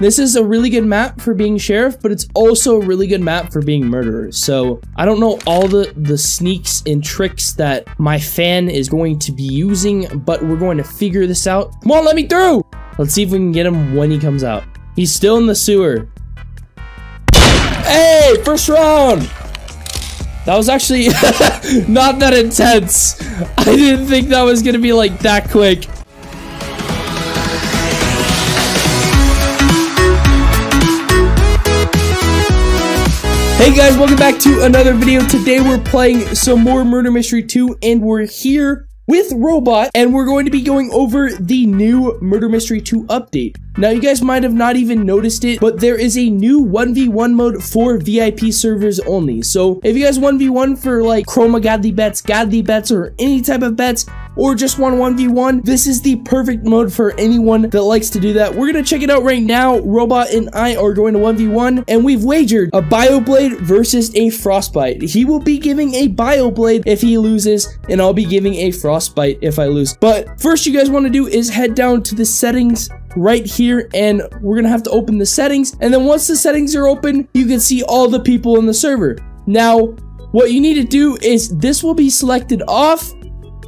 This is a really good map for being sheriff, but it's also a really good map for being murderer. So I don't know all the, the sneaks and tricks that my fan is going to be using, but we're going to figure this out. Come on, let me through! Let's see if we can get him when he comes out. He's still in the sewer. Hey, first round! That was actually not that intense. I didn't think that was gonna be like that quick. Hey guys, welcome back to another video. Today we're playing some more Murder Mystery 2 and we're here with Robot and we're going to be going over the new Murder Mystery 2 update. Now you guys might have not even noticed it, but there is a new 1v1 mode for VIP servers only. So if you guys 1v1 for like Chroma Godly Bets, Godly Bets, or any type of bets, or just want 1v1, this is the perfect mode for anyone that likes to do that. We're gonna check it out right now. Robot and I are going to 1v1, and we've wagered a Bioblade versus a Frostbite. He will be giving a Bioblade if he loses, and I'll be giving a Frostbite if I lose. But first you guys want to do is head down to the settings right here and we're gonna have to open the settings and then once the settings are open you can see all the people in the server now what you need to do is this will be selected off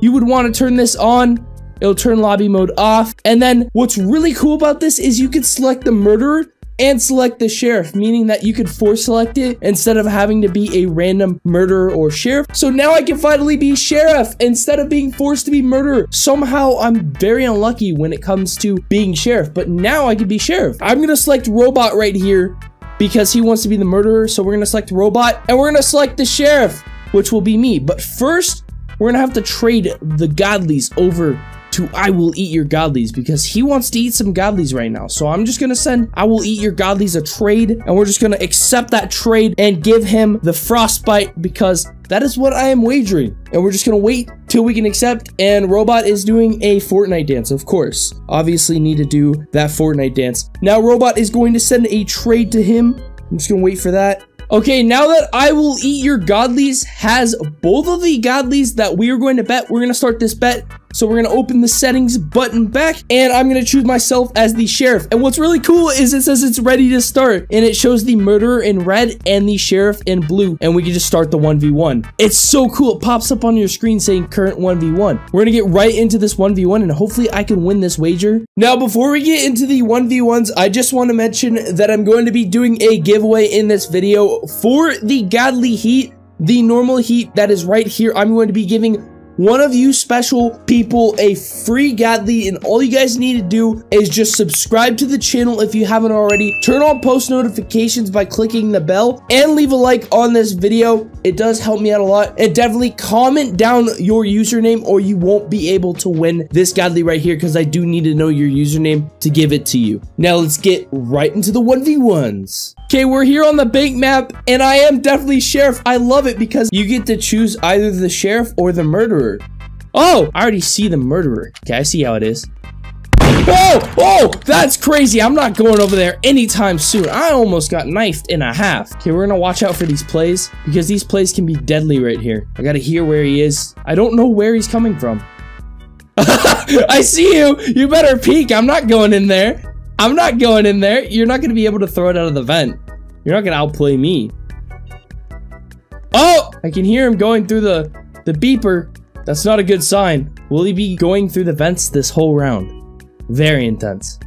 you would want to turn this on. It'll turn lobby mode off. And then what's really cool about this is you can select the murderer and select the sheriff, meaning that you could force select it instead of having to be a random murderer or sheriff. So now I can finally be sheriff instead of being forced to be murderer. Somehow I'm very unlucky when it comes to being sheriff, but now I can be sheriff. I'm gonna select robot right here because he wants to be the murderer. So we're gonna select robot and we're gonna select the sheriff, which will be me. But first, we're gonna have to trade the godlies over to I will eat your godlies because he wants to eat some godlies right now. So I'm just gonna send I will eat your godlies a trade and we're just gonna accept that trade and give him the frostbite because that is what I am wagering. And we're just gonna wait till we can accept and Robot is doing a Fortnite dance, of course. Obviously need to do that Fortnite dance. Now Robot is going to send a trade to him. I'm just gonna wait for that. Okay, now that I will eat your godlies has both of the godlies that we are going to bet, we're going to start this bet so we're gonna open the settings button back and I'm gonna choose myself as the sheriff. And what's really cool is it says it's ready to start and it shows the murderer in red and the sheriff in blue. And we can just start the 1v1. It's so cool. It pops up on your screen saying current 1v1. We're gonna get right into this 1v1 and hopefully I can win this wager. Now, before we get into the 1v1s, I just want to mention that I'm going to be doing a giveaway in this video for the Godly Heat the normal heat that is right here. I'm going to be giving one of you special people a free Godly, and all you guys need to do is just subscribe to the channel if you haven't already. Turn on post notifications by clicking the bell and leave a like on this video. It does help me out a lot. And definitely comment down your username or you won't be able to win this Godly right here because I do need to know your username to give it to you. Now let's get right into the 1v1s. Okay, we're here on the bank map, and I am definitely Sheriff. I love it because you get to choose either the Sheriff or the Murderer. Oh, I already see the Murderer. Okay, I see how it is. Oh, oh, that's crazy. I'm not going over there anytime soon. I almost got knifed in a half. Okay, we're gonna watch out for these plays because these plays can be deadly right here. I gotta hear where he is. I don't know where he's coming from. I see you. You better peek. I'm not going in there. I'm not going in there. You're not going to be able to throw it out of the vent. You're not going to outplay me. Oh! I can hear him going through the, the beeper. That's not a good sign. Will he be going through the vents this whole round? Very intense.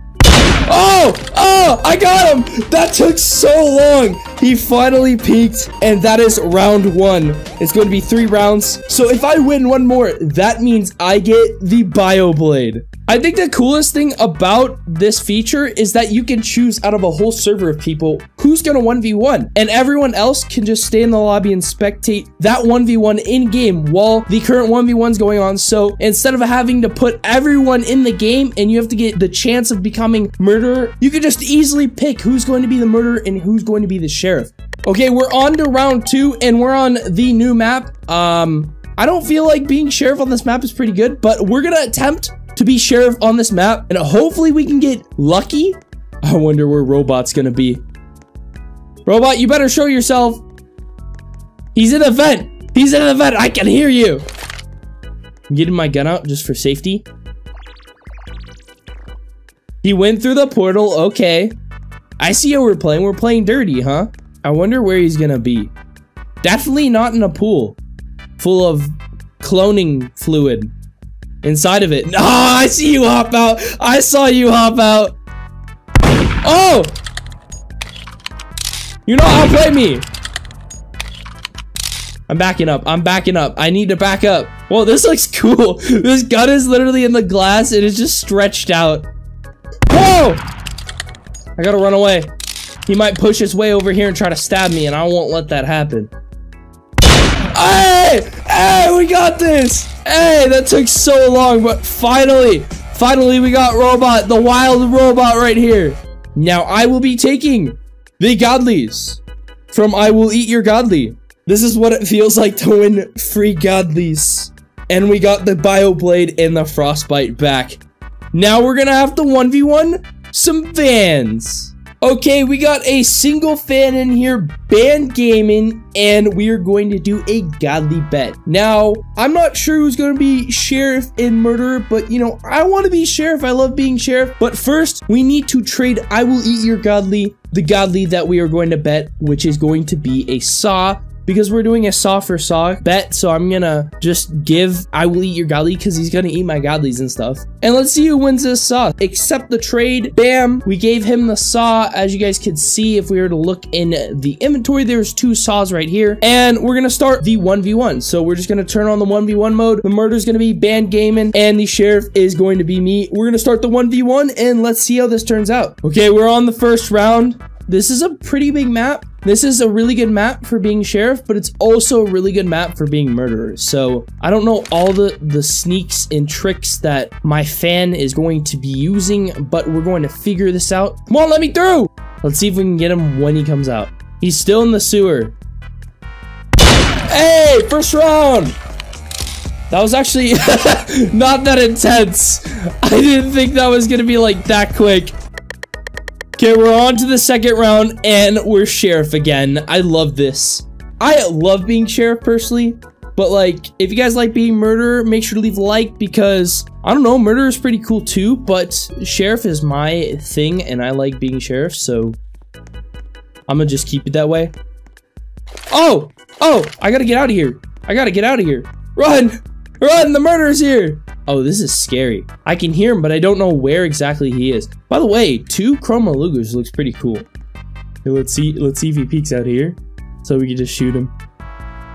Oh! Oh! I got him! That took so long! He finally peaked, and that is round one. It's going to be three rounds. So if I win one more, that means I get the Bio Blade. I think the coolest thing about this feature is that you can choose out of a whole server of people who's gonna 1v1 and everyone else can just stay in the lobby and spectate that 1v1 in game while the current 1v1's going on. So instead of having to put everyone in the game and you have to get the chance of becoming murderer, you can just easily pick who's going to be the murderer and who's going to be the sheriff. Okay, we're on to round two and we're on the new map. Um, I don't feel like being sheriff on this map is pretty good, but we're gonna attempt to be sheriff on this map, and hopefully we can get lucky. I wonder where Robot's gonna be. Robot, you better show yourself. He's in a vent. He's in a vent. I can hear you. I'm getting my gun out just for safety. He went through the portal. Okay. I see how we're playing. We're playing dirty, huh? I wonder where he's gonna be. Definitely not in a pool full of cloning fluid inside of it. Ah, oh, I see you hop out. I saw you hop out. Oh! You know outplay me. I'm backing up. I'm backing up. I need to back up. Whoa, this looks cool. This gun is literally in the glass. It is just stretched out. Whoa! I gotta run away. He might push his way over here and try to stab me, and I won't let that happen. Hey! Hey, we got this! Hey, that took so long, but finally, finally we got Robot, the wild robot right here. Now I will be taking the Godlies from I Will Eat Your Godly. This is what it feels like to win free Godlies. And we got the Bioblade and the Frostbite back. Now we're gonna have to 1v1 some vans. Okay, we got a single fan in here, Band Gaming, and we are going to do a godly bet. Now, I'm not sure who's going to be Sheriff and Murderer, but you know, I want to be Sheriff. I love being Sheriff. But first, we need to trade I Will Eat Your Godly, the Godly that we are going to bet, which is going to be a Saw because we're doing a saw for saw bet. So I'm gonna just give I will eat your godly because he's gonna eat my godlies and stuff. And let's see who wins this saw. Accept the trade. Bam. We gave him the saw. As you guys could see, if we were to look in the inventory, there's two saws right here. And we're gonna start the 1v1. So we're just gonna turn on the 1v1 mode. The murder is gonna be band gaming and the sheriff is going to be me. We're gonna start the 1v1 and let's see how this turns out. Okay, we're on the first round. This is a pretty big map. This is a really good map for being sheriff, but it's also a really good map for being murderer. So I don't know all the, the sneaks and tricks that my fan is going to be using, but we're going to figure this out. Come on, let me through! Let's see if we can get him when he comes out. He's still in the sewer. Hey, first round! That was actually not that intense. I didn't think that was gonna be like that quick. Okay, we're on to the second round, and we're sheriff again. I love this. I love being sheriff personally, but like, if you guys like being murderer, make sure to leave a like because, I don't know, murder is pretty cool too, but sheriff is my thing, and I like being sheriff, so I'm gonna just keep it that way. Oh! Oh! I gotta get out of here. I gotta get out of here. Run! Run! The murderer's here! Oh, this is scary. I can hear him, but I don't know where exactly he is. By the way, two Chroma Lugers looks pretty cool. Okay, let's see. Let's see if he peeks out here, so we can just shoot him.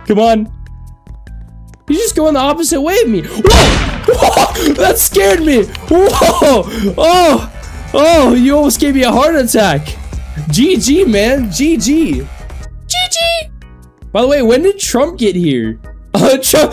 Come on. He's just going the opposite way of me. Whoa! Whoa! That scared me. Whoa! Oh! Oh! You almost gave me a heart attack. GG, man. GG. GG. By the way, when did Trump get here? Oh, Trump,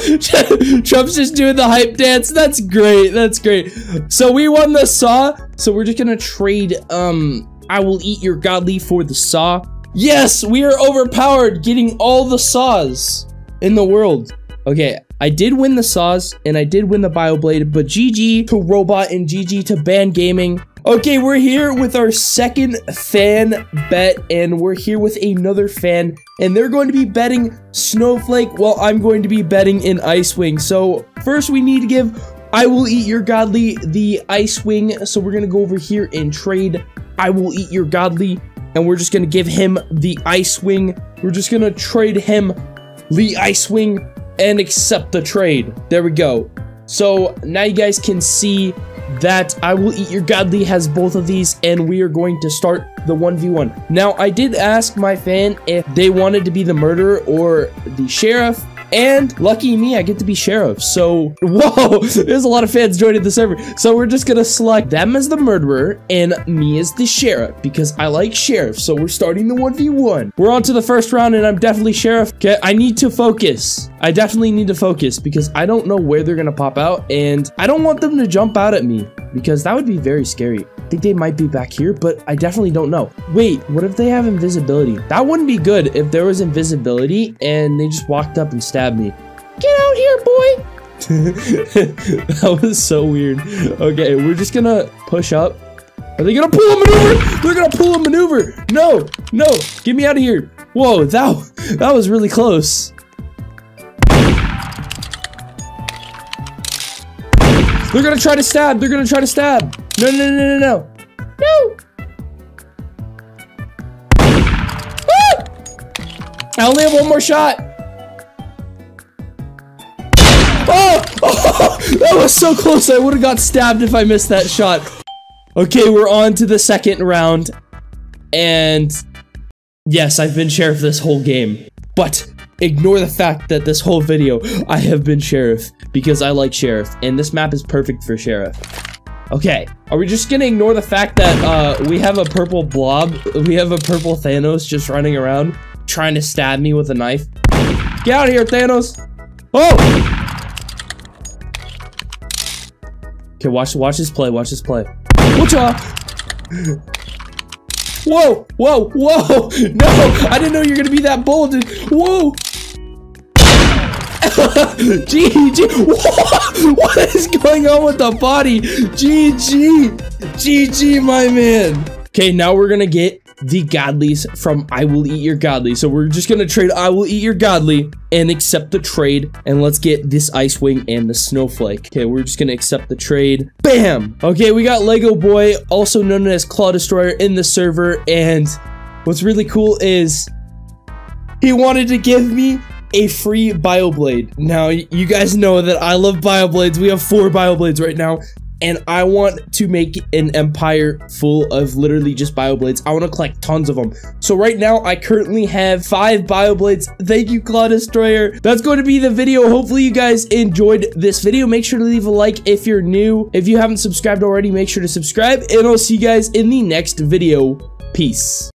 Trump's just doing the hype dance. That's great. That's great. So we won the saw. So we're just gonna trade. Um, I will eat your godly for the saw. Yes, we are overpowered, getting all the saws in the world. Okay, I did win the saws and I did win the bioblade, but GG to robot and GG to Ban gaming. Okay, we're here with our second fan bet, and we're here with another fan, and they're going to be betting Snowflake while I'm going to be betting in Icewing. So, first we need to give I Will Eat Your Godly the Icewing, so we're going to go over here and trade I Will Eat Your Godly, and we're just going to give him the Icewing. We're just going to trade him the Icewing and accept the trade. There we go. So, now you guys can see that I Will Eat Your Godly has both of these, and we are going to start the 1v1. Now, I did ask my fan if they wanted to be the murderer or the sheriff, and lucky me, I get to be sheriff. So, whoa, there's a lot of fans joining the server. So we're just gonna select them as the murderer and me as the sheriff because I like sheriff. So we're starting the 1v1. We're on to the first round and I'm definitely sheriff. Okay, I need to focus. I definitely need to focus because I don't know where they're gonna pop out and I don't want them to jump out at me because that would be very scary. I think they might be back here, but I definitely don't know. Wait, what if they have invisibility? That wouldn't be good if there was invisibility and they just walked up and stabbed me. Get out here, boy! that was so weird. Okay, we're just gonna push up. Are they gonna pull a maneuver? They're gonna pull a maneuver. No, no, get me out of here. Whoa, that, that was really close. They're gonna try to stab. They're gonna try to stab. No, no, no, no, no. No. Ah! I only have one more shot. Oh! oh! That was so close. I would have got stabbed if I missed that shot. Okay, we're on to the second round. And yes, I've been sheriff this whole game. But ignore the fact that this whole video, I have been sheriff because I like sheriff. And this map is perfect for sheriff. Okay, are we just gonna ignore the fact that uh, we have a purple blob? We have a purple Thanos just running around trying to stab me with a knife? Get out of here, Thanos! Oh! Okay, watch watch this play, watch this play. Watch out! Whoa, whoa, whoa! No, I didn't know you were gonna be that bold. Whoa! GG! What is going on with the body? GG! GG, my man! Okay, now we're gonna get the godlies from I Will Eat Your Godly. So we're just gonna trade I Will Eat Your Godly and accept the trade. And let's get this Ice Wing and the Snowflake. Okay, we're just gonna accept the trade. Bam! Okay, we got Lego Boy, also known as Claw Destroyer in the server. And what's really cool is he wanted to give me a free Bioblade. Now, you guys know that I love Bioblades. We have four Bioblades right now and I want to make an empire full of literally just bioblades. I want to collect tons of them. So right now, I currently have five bioblades. Thank you, Claw Destroyer. That's going to be the video. Hopefully, you guys enjoyed this video. Make sure to leave a like if you're new. If you haven't subscribed already, make sure to subscribe, and I'll see you guys in the next video. Peace.